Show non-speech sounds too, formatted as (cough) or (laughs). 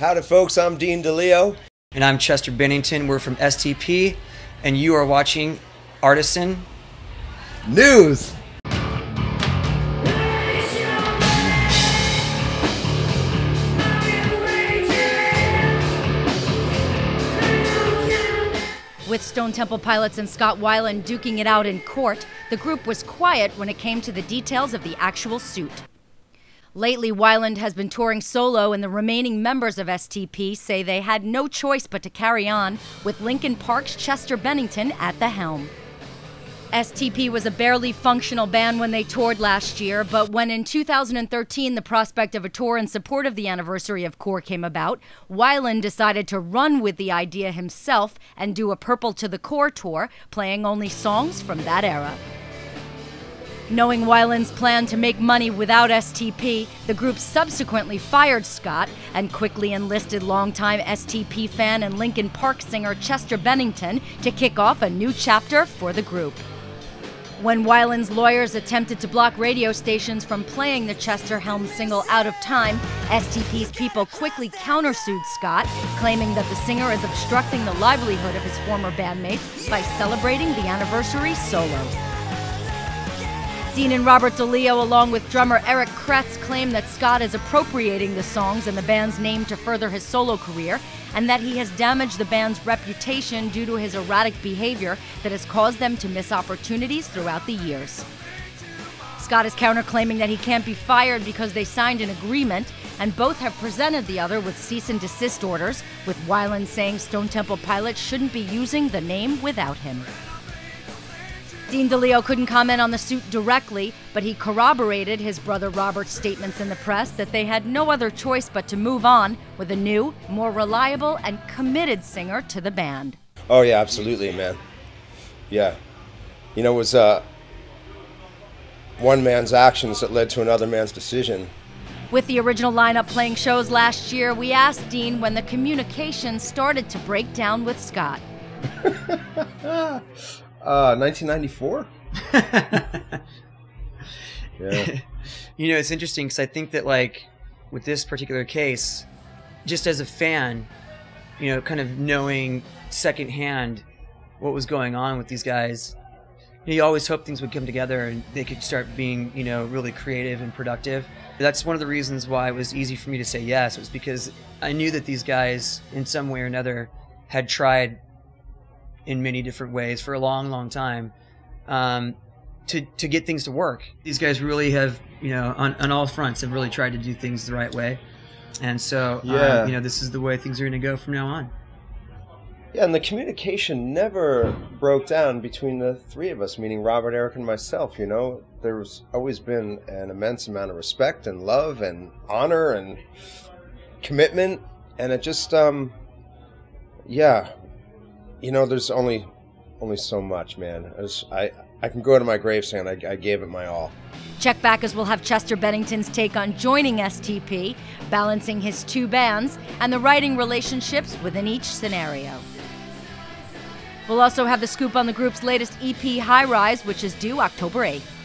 Howdy, folks. I'm Dean DeLeo. And I'm Chester Bennington. We're from STP, and you are watching Artisan News. With Stone Temple Pilots and Scott Weiland duking it out in court, the group was quiet when it came to the details of the actual suit. Lately, Weiland has been touring solo, and the remaining members of STP say they had no choice but to carry on, with Linkin Park's Chester Bennington at the helm. STP was a barely functional band when they toured last year, but when in 2013 the prospect of a tour in support of the anniversary of Core came about, Weiland decided to run with the idea himself and do a Purple to the Core tour, playing only songs from that era. Knowing Weiland's plan to make money without STP, the group subsequently fired Scott and quickly enlisted longtime STP fan and Linkin Park singer Chester Bennington to kick off a new chapter for the group. When Weiland's lawyers attempted to block radio stations from playing the Chester Helm single Out of Time, STP's people quickly countersued Scott, claiming that the singer is obstructing the livelihood of his former bandmates by celebrating the anniversary solo. Dean and Robert DeLeo, along with drummer Eric Kretz, claim that Scott is appropriating the songs and the band's name to further his solo career, and that he has damaged the band's reputation due to his erratic behavior that has caused them to miss opportunities throughout the years. Scott is counterclaiming that he can't be fired because they signed an agreement, and both have presented the other with cease and desist orders, with Weiland saying Stone Temple Pilots shouldn't be using the name without him. Dean DeLeo couldn't comment on the suit directly, but he corroborated his brother Robert's statements in the press that they had no other choice but to move on with a new, more reliable, and committed singer to the band. Oh yeah, absolutely, man. Yeah, you know, it was uh, one man's actions that led to another man's decision. With the original lineup playing shows last year, we asked Dean when the communication started to break down with Scott. (laughs) Uh, 1994. (laughs) yeah. You know, it's interesting because I think that like with this particular case, just as a fan, you know, kind of knowing secondhand what was going on with these guys, you, know, you always hope things would come together and they could start being, you know, really creative and productive. That's one of the reasons why it was easy for me to say yes. It was because I knew that these guys, in some way or another, had tried in many different ways for a long, long time um, to to get things to work. These guys really have, you know, on, on all fronts, have really tried to do things the right way, and so um, yeah. Um, you know, this is the way things are going to go from now on. Yeah, and the communication never broke down between the three of us, meaning Robert, Eric, and myself. You know, there's always been an immense amount of respect and love and honor and commitment, and it just, um, yeah, you know, there's only only so much, man. I I, I can go to my grave saying I, I gave it my all. Check back as we'll have Chester Bennington's take on joining STP, balancing his two bands, and the writing relationships within each scenario. We'll also have the scoop on the group's latest EP, High Rise, which is due October 8th.